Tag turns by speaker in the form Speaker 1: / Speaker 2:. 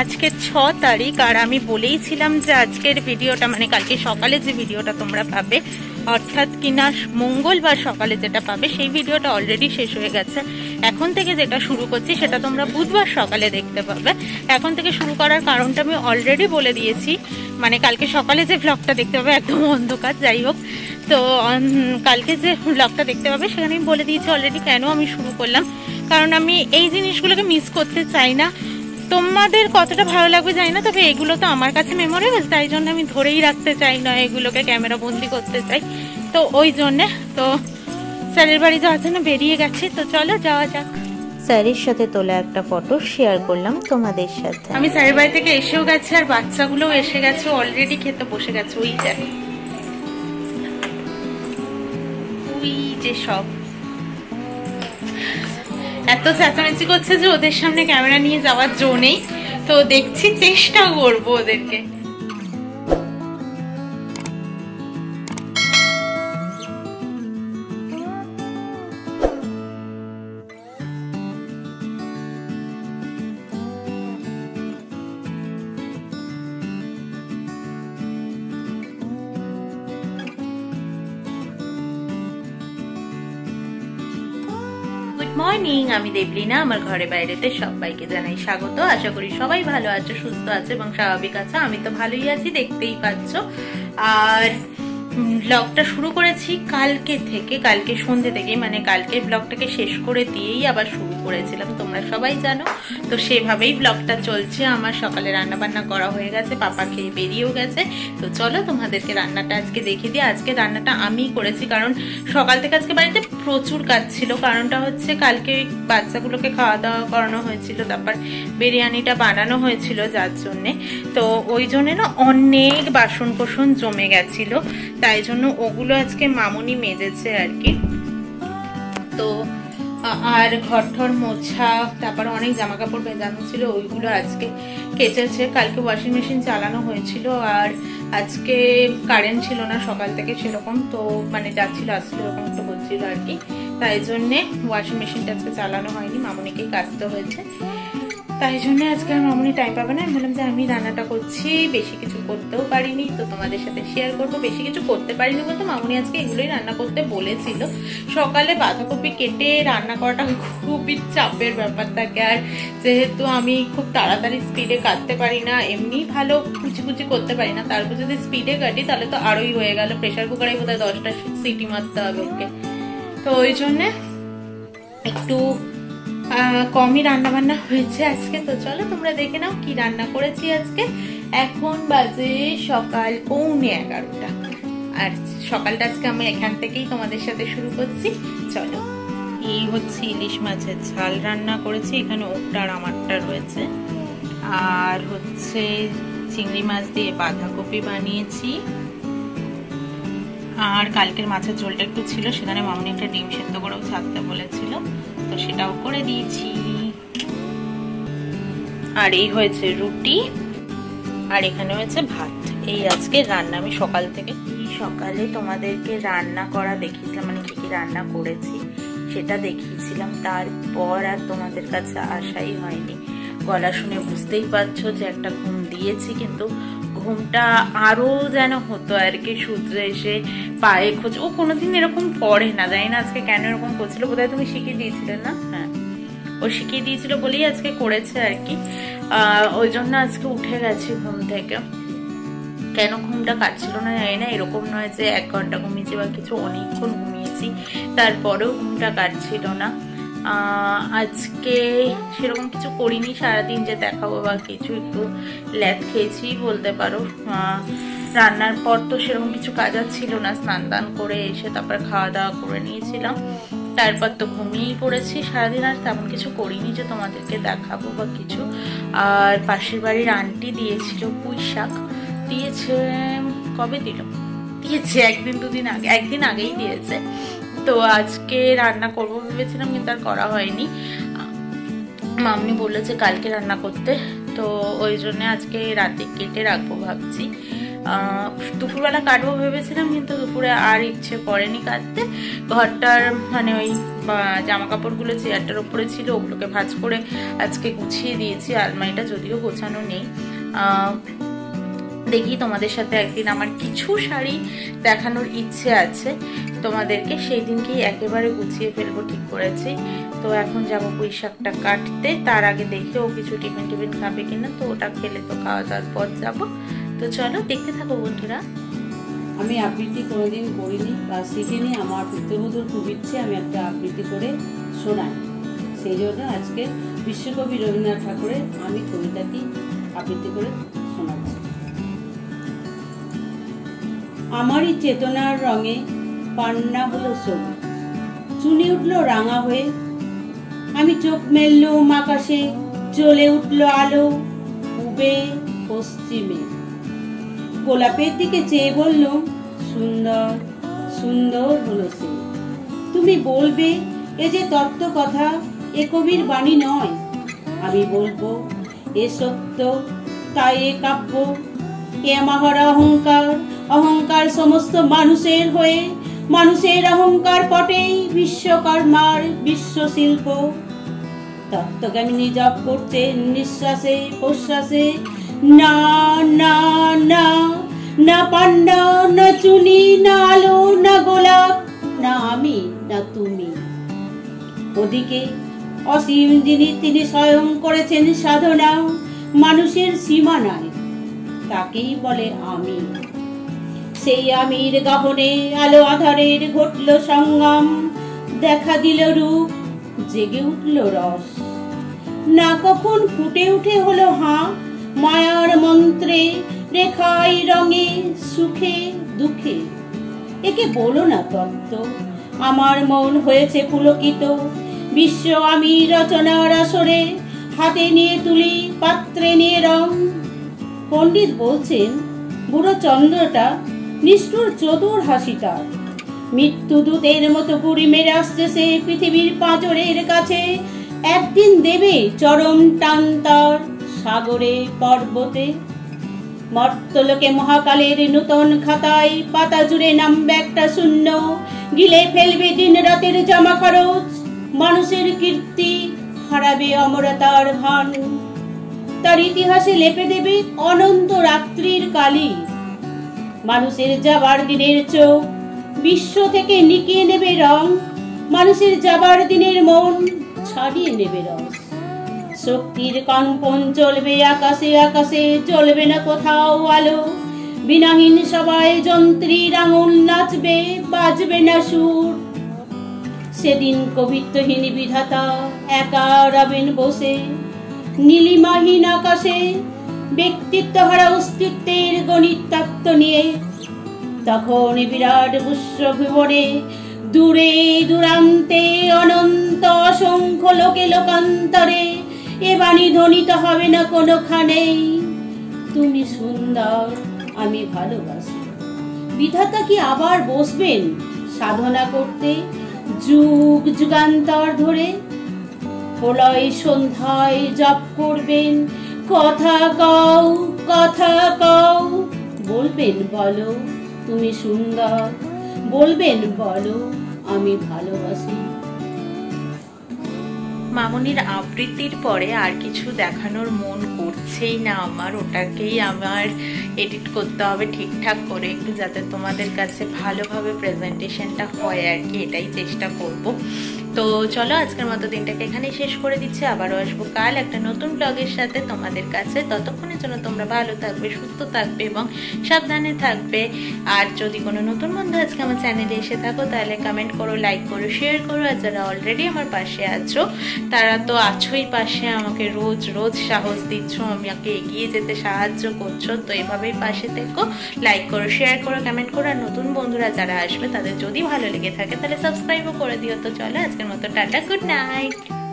Speaker 1: আজকে ছ তারিখ, আর আমি বলেইছিলাম যে আজকের ভিডিওটা মানে কালকে সকালে যে ভিডিওটা তোমরা পাবে, অর্থাৎ কিনা মঙ্গলবার সকালে যেটা পাবে, সেই ভিডিওটা অলরেডি শেষ হয়ে গেছে। এখন থেকে যেটা শুরু করছি, সেটা তোমরা বুধবার সকালে দেখতে পাবে। এখন থেকে শুরু করার কারণটা আমি অলরেডি বলে দিয়েছি। মানে কালকে সকালে যে ভ্লগটা দেখতে পাবে, একদম অন্ধকার, যাই হোক। তো কালকে যে ভ্লগটা দেখতে পাবে, সেখানে আমি বলে দিয়েছি অলরেডি কেন আমি শুরু করলাম। কারণ আমি এই জিনিসগুলোকে মিস করতে চাই না। তোমাদের কতটা ভালো লাগবে জানি না তবে এগুলো তো আমার কাছে মেমোরেবল তাই জন্য আমি ধরেই রাখতে চাই না এগুলোকে ক্যামেরা বন্দি করতে চাই। তো ওই জন্যে তো স্যারের বাড়ি যাওয়ার জন্য বেরিয়ে গেছি তো চলো যাওয়া যাক।
Speaker 2: স্যারের সাথে তোলা একটা ফটো শেয়ার করলাম তোমাদের সাথে।
Speaker 1: আমি স্যারের বাড়ি থেকে এসেও গেছে আর বাচ্চাগুলোও এসে গেছে অলরেডি খেতে বসে গেছে ওই দেখ ওই যে সব। এত চেঁচামেচি করছে যে ওদের সামনে ক্যামেরা নিয়ে যাওয়ার জো নেই। তো দেখছি চেষ্টা করব ওদেরকে। মর্নিং আমি দেবলিনা, আমার ঘরে বাইরেতে সবাইকে জানাই স্বাগত। আশা করি সবাই ভালো আছো, সুস্থ আছে এবং স্বাভাবিক আছে। আমি তো ভালোই আছি, দেখতেই পাচ্ছ। আর ব্লগটা শুরু করেছি কালকে থেকে, কালকে সন্ধ্যে থেকে মানে কালকের ব্লগটাকে শেষ করে দিয়েই আবার শুরু করেছিলাম, তোমরা সবাই জানো। তো সেভাবেই ব্লগটা চলছে। আমার সকালে রান্না বান্না করা হয়ে গেছে, পাপা খেয়ে বেরিয়েও গেছে। তো চলো তোমাদেরকে রান্নাটা আজকে দেখে দিই। আজকে রান্নাটা আমিই করেছি, কারণ সকাল থেকে আজকে বাড়িতে প্রচুর কাজ ছিল। কারণটা হচ্ছে কালকে বাচ্চাগুলোকে খাওয়া দাওয়া করানো হয়েছিল, তারপর বিরিয়ানিটা বানানো হয়েছিল যার জন্যে। তো ওই জন্যে না অনেক বাসন কোসন জমে গেছিল। তাই জন্য ওগুলো আজকে মামুনি মেজেছে আর কি। তো আর ঘর ঠর মোছা, তারপর অনেক জামা কাপড় বেঁধানো ছিল, ওইগুলো আজকে কেচেছে। কালকে ওয়াশিং মেশিন চালানো হয়েছিল আর আজকে কারেন্ট ছিল না সকাল থেকে সেরকম, তো মানে যাচ্ছিল, আসছিল ওরকম একটু হচ্ছিল আর কি। তাই জন্যে ওয়াশিং মেশিনটা আজকে চালানো হয়নি, মামনিকেই কাটতে হয়েছে। তাই জন্য আজকে আর মামুনি টাইম পাবে না। আমি বললাম যে আমি রান্নাটা করছি, বেশি কিছু করতেও পারিনি, তো তোমাদের সাথে শেয়ার করব। বেশি কিছু করতে পারিনি বলতে মামুনি আজকে এগুলোই রান্না করতে বলেছিল। সকালে বাঁধাকপি কেটে রান্না করাটা খুবই চাপের ব্যাপার থাকে আর। যেহেতু আমি খুব তাড়াতাড়ি স্পিডে কাটতে পারি না, এমনি ভালো কুচি কুচি করতে পারি না, তারপর যদি স্পিডে কাটি তাহলে তো আরোই হয়ে গেল। প্রেশার কুকারে বোধহয় দশটা সিটি মারতে হবে ওকে। তো ওই জন্যে একটু কমই রান্না বান্না হয়েছে আজকে। তো চলো তোমরা দেখে নাও কি রান্না করেছি আজকে। এখন বাজে সকাল পৌনে এগারোটা। আর সকালটা আজকে আমি এখান থেকেই তোমাদের সাথে শুরু করছি। চলো। এই হচ্ছে ইলিশ মাছের ঝাল রান্না করেছি, এখানে ওটার আমারটা রয়েছে। আর হচ্ছে চিংড়ি মাছ দিয়ে বাঁধাকপি বানিয়েছি। আর কালকের মাছের ঝোলটা একটু ছিল, সেখানে মামনি একটা ডিম সেদ্ধ করেও ছাড়তে বলেছিল। তো সেটাও করে দিয়েছি। আর এই হয়েছে রুটি, আর এখানে হয়েছে ভাত। এই আজকে রান্না, আমি সকাল থেকে সকালে তোমাদেরকে রান্না করা দেখিয়েছিলাম মানে কি কি রান্না করেছি সেটা দেখিয়েছিলাম। তারপর আর তোমাদের কাছে আসাই হয়নি। গলা শুনে বুঝতেই পারছ যে একটা ঘুম দিয়েছি, কিন্তু ঘুমটা আরও যেন হতো আর কি সূত্রে এসে পায়ে খোঁজ ও কোনোদিন এরকম পড়ে না, জানি না আজকে কেন এরকম করছিল, বোধহয় তুমি শিখিয়ে দিয়েছিলে না? হ্যাঁ। ও শিখিয়ে দিয়েছিল বলেই আজকে করেছে আর কি। ওই জন্য আজকে উঠে গেছি ঘুম থেকে। কেন ঘুমটা কাটছিল না জানি না, এরকম নয় যে এক ঘণ্টা ঘুমিয়েছি বা কিছু, অনেকক্ষণ ঘুমিয়েছি, তারপরেও ঘুমটা কাটছিল না। আজকে সেরকম কিছু করিনি, সারাদিন যে দেখাবো বা কিছু একটু ল্যাদ খেয়েছি বলতে পারো। রান্নার পর তো সেরকম কিছু কাজ আর ছিল না, স্নান দান করে এসে তারপর খাওয়া দাওয়া করে নিয়েছিলাম। তারপর তো ঘুমিয়েই পড়েছি, সারাদিন আর তেমন কিছু করিনি যে তোমাদেরকে দেখাবো বা কিছু। আর পাশের বাড়ির আন্টি দিয়েছিল পুঁই শাক, দিয়েছে, কবে দিল? দিয়েছে একদিন, দুদিন আগে, একদিন আগেই দিয়েছে। তো আজকে রান্না করব ভেবেছিলাম, কিন্তু আর করা হয়নি। মাম্মি বলল যে কালকে রান্না করতে, তো ওই জন্য আজকে রাতে কেটে রাখব ভাবছি। দুপুরবেলা কাটবো ভেবেছিলাম, কিন্তু দুপুরে আর ইচ্ছে করেনি কাটতে। ঘরটার মানে ওই জামা কাপড়গুলো চেয়ারটার ওপরে ছিল, ওগুলোকে ভাজ করে আজকে গুছিয়ে দিয়েছি, আলমারিটা যদিও গোছানো নেই। দেখি তোমাদের সাথে একদিন আমার কিছু শাড়ি দেখানোর ইচ্ছে আছে। তোমাদেরকে সেই দিনকেই একেবারে গুছিয়ে ফেলব, ঠিক করেছি। তো এখন যাব পুঁই শাকটা কাটতে। তার আগে দেখে ও কিছু টিফিন টিফিন খাবে কিনা। তো ওটা খেলে তো খাওয়া দাওয়ার পর যাব। তো চলো, দেখতে থাকো বন্ধুরা।
Speaker 3: আমি আবৃত্তি কোনোদিন করিনি বা শিখিনি। আমার পুত্রবধূর খুব ইচ্ছে আমি একটা আবৃত্তি করে শোনাই। সেই জন্য আজকে বিশ্বকবি রবীন্দ্রনাথ ঠাকুরের আমি কবিতাটি আবৃত্তি করে আমারই চেতনার রঙে পান্না হলো চোখ চুনি উঠল রাঙা হয়ে। আমি চোখ মেললুম আকাশে জ্বলে উঠল আলো, উবে পশ্চিমে। গোলাপের দিকে চেয়ে বললুম সুন্দর সুন্দর হলো সে। তুমি বলবে, এ যে তত্ত্ব কথা, এ কবির বাণী নয়। আমি বলব, এ সত্য, তাই এ কাব্য, এ আমার অহংকার অহংকার সমস্ত মানুষের হয়ে, মানুষের অহংকার পটেই বিশ্বকর্মার বিশ্ব শিল্প তত্ত্বজ্ঞানী জপ করছেন নিঃশ্বাসে, প্রশ্বাসে, না না না না পান্ডা না চুনি, না আলো, না গোলাপ, না আমি, না তুমি। ওদিকে অসীম যিনি, তিনি স্বয়ং করেছেন সাধনা, মানুষের সীমানায়, তাকেই বলে আমি। সেই আমির গহনে আলো আধারের ঘটল সংগ্রাম দেখা দিল রূপ, জেগে উঠল রস। না কখন ফুটে উঠে হলো হাঁ, মায়ার মন্ত্রে, রেখাই রঙে, সুখে, দুঃখে। একে বলো না তত্ত্ব, আমার মন হয়েছে পুলকিত। বিশ্ব আমি রচনার আসরে, হাতে নিয়ে তুলি, পাত্রে নিয়ে রং। পণ্ডিত বলছেন, বুড়ো চন্দ্রটা নিষ্ঠুর চতুর হাসিটা। মৃত্যুদূতের মতো পুরী মেরে আসতেছে পৃথিবীর পাঁচরের কাছে। একদিন দেবে চরম টান তার সাগরে পর্বতে। মর্তলোকে মহাকালের নূতন খাতায় পাতা জুড়ে নামবে একটা শূন্য। গিলে ফেলবে দিন রাতের জামা খরচ। মানুষের কীর্তি হারাবে অমরতার ভান। তার ইতিহাসে লেপে দেবে অনন্ত রাত্রির কালি। মানুষের যাবার দিনের চোখ বিশ্ব থেকে নিকিয়ে নেবে রং, মানুষের যাবার দিনের মন ছাড়িয়ে নেবে রস। শক্তির কম্পন চলবে আকাশে আকাশে, চলবে না কোথাও আলো। বিনাহীন সবাই যন্ত্রীর আঙুল নাচবে, বাজবে না সুর। সেদিন কবিত্বহীন বিধাতা একা রবেন বসে, নীলিমাহীন আকাশে ব্যক্তিত্ব হারা অস্তিত্বের গণিত তত্ত্ব নিয়ে। তখন বিরাট পুষ্য ভুবনে দূরে দূরান্তে অনন্ত অসংখ্য লোকে লোকান্তরে এ বাণী ধ্বনিত হবে না কোনোখানেই তুমি সুন্দর, আমি ভালোবাসি। বিধাতা কি আবার বসবেন সাধনা করতে যুগ যুগান্তর ধরে? প্রলয় সন্ধ্যায় জপ করবেন কথা কও কথা কও। বলবেন বলো, তুমি সুন্দর। বলবেন বলো, আমি ভালোবাসি।
Speaker 1: মামনির আবৃত্তির পরে আর কিছু দেখানোর মন করছেই না আমার। ওটাকেই আমার এডিট করতে হবে ঠিকঠাক করে একটু যাতে তোমাদের কাছে ভালোভাবে প্রেজেন্টেশনটা হয় আর কি, এটাই চেষ্টা করব। তো চলো আজকের মতো দিনটাকে এখানেই শেষ করে দিচ্ছি। আবারও আসব কাল একটা নতুন ব্লগের সাথে তোমাদের কাছে। ততক্ষণের জন্য তোমরা ভালো থাকবে, সুস্থ থাকবে এবং সাবধানে থাকবে। আর যদি কোনো নতুন বন্ধু আজকে আমার চ্যানেলে এসে থাকো, তাহলে কমেন্ট করো লাইক করো শেয়ার করো। আর যারা অলরেডি আমার পাশে আছো, তারা তো আছোই পাশে। আমাকে রোজ রোজ সাহস দিচ্ছ, আমাকে এগিয়ে যেতে সাহায্য করছ। তো এভাবেই পাশে থেকো লাইক করো শেয়ার করো কমেন্ট করো। আর নতুন বন্ধুরা যারা আসবে, তাদের যদি ভালো লেগে থাকে, তাহলে সাবস্ক্রাইবও করে দিও। তো চলো মতো টাটা গুড নাইট।